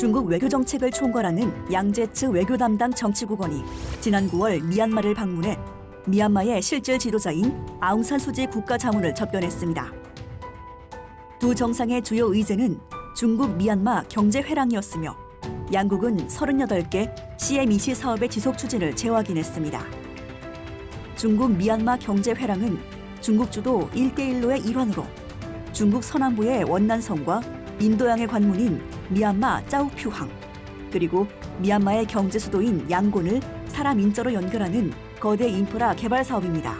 중국 외교 정책을 총괄하는 양재츠 외교 담당 정치국원이 지난 9월 미얀마를 방문해 미얀마의 실질 지도자인 아웅산 수지 국가자문을 접견했습니다. 두 정상의 주요 의제는 중국 미얀마 경제 회랑이었으며 양국은 38개 CM20 사업의 지속 추진을 재확인했습니다. 중국 미얀마 경제 회랑은 중국 주도 1대1로의 일환으로 중국 서남부의 원난성과 인도양의 관문인 미얀마 짜우퓨항 그리고 미얀마의 경제 수도인 양곤을 사람 인자로 연결하는 거대 인프라 개발 사업입니다.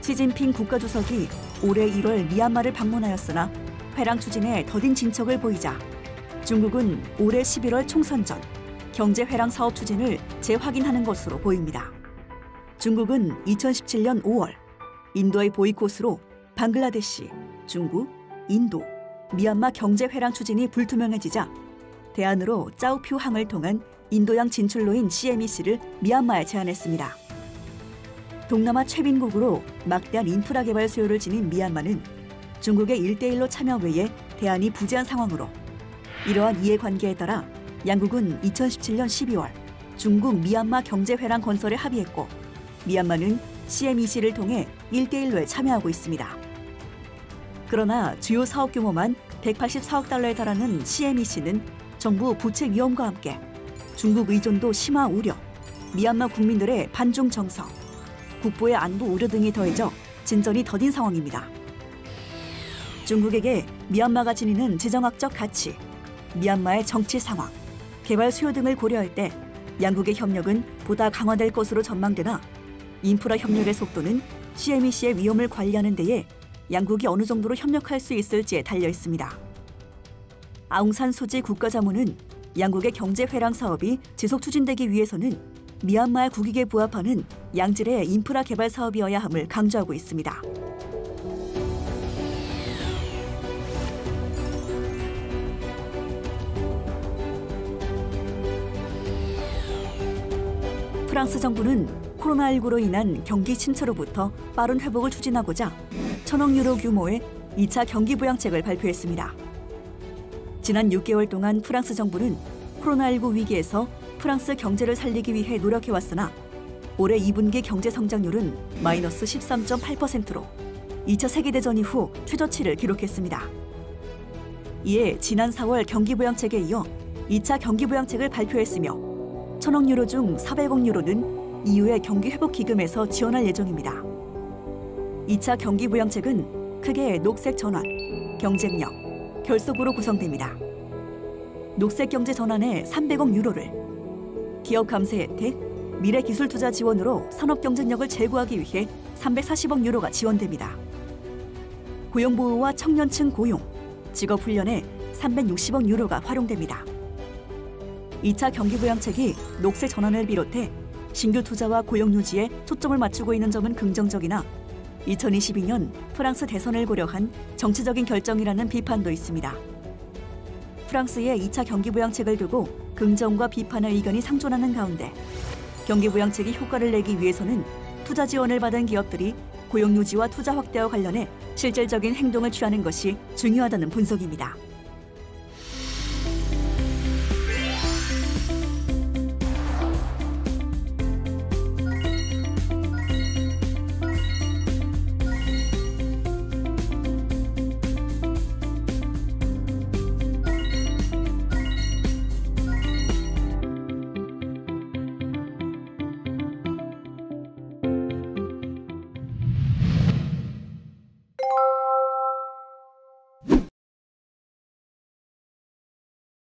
시진핑 국가주석이 올해 1월 미얀마를 방문하였으나 회랑 추진에 더딘 진척을 보이자 중국은 올해 11월 총선 전 경제 회랑 사업 추진을 재확인하는 것으로 보입니다. 중국은 2017년 5월 인도의 보이콧으로 방글라데시, 중국, 인도, 미얀마 경제 회랑 추진이 불투명해지자 대안으로 짜우퓨 항을 통한 인도양 진출로인 CMEC를 미얀마에 제안했습니다. 동남아 최빈국으로 막대한 인프라 개발 수요를 지닌 미얀마는 중국의 일대일로 참여 외에 대안이 부재한 상황으로 이러한 이해관계에 따라 양국은 2017년 12월 중국 미얀마 경제회랑 건설에 합의했고 미얀마는 CMEC를 통해 일대일로에 참여하고 있습니다. 그러나 주요 사업 규모만 184억 달러에 달하는 CMEC는 정부 부채 위험과 함께 중국 의존도 심화 우려, 미얀마 국민들의 반중 정서, 국부의 안보 우려 등이 더해져 진전이 더딘 상황입니다. 중국에게 미얀마가 지니는 지정학적 가치, 미얀마의 정치 상황, 개발 수요 등을 고려할 때 양국의 협력은 보다 강화될 것으로 전망되나 인프라 협력의 속도는 CMEC의 위험을 관리하는 데에 양국이 어느 정도로 협력할 수 있을지에 달려 있습니다. 아웅산 소지 국가자문은 양국의 경제 회랑 사업이 지속 추진되기 위해서는 미얀마의 국익에 부합하는 양질의 인프라 개발 사업이어야 함을 강조하고 있습니다. 프랑스 정부는 코로나19로 인한 경기 침체로부터 빠른 회복을 추진하고자 천억 유로 규모의 2차 경기 부양책을 발표했습니다. 지난 6개월 동안 프랑스 정부는 코로나19 위기에서 프랑스 경제를 살리기 위해 노력해왔으나 올해 2분기 경제 성장률은 마이너스 13.8%로 2차 세계대전 이후 최저치를 기록했습니다. 이에 지난 4월 경기부양책에 이어 2차 경기부양책을 발표했으며 천억 유로 중 400억 유로는 이후의 경기 회복 기금에서 지원할 예정입니다. 2차 경기부양책은 크게 녹색 전환, 경쟁력, 결속으로 구성됩니다. 녹색 경제 전환에 300억 유로를, 기업 감세 혜택, 미래 기술 투자 지원으로 산업 경쟁력을 제고하기 위해 340억 유로가 지원됩니다. 고용 보호와 청년층 고용, 직업 훈련에 360억 유로가 활용됩니다. 2차 경기부양책이 녹색 전환을 비롯해 신규 투자와 고용 유지에 초점을 맞추고 있는 점은 긍정적이나 2022년 프랑스 대선을 고려한 정치적인 결정이라는 비판도 있습니다. 프랑스의 2차 경기부양책을 두고 긍정과 비판의 의견이 상존하는 가운데 경기부양책이 효과를 내기 위해서는 투자 지원을 받은 기업들이 고용 유지와 투자 확대와 관련해 실질적인 행동을 취하는 것이 중요하다는 분석입니다.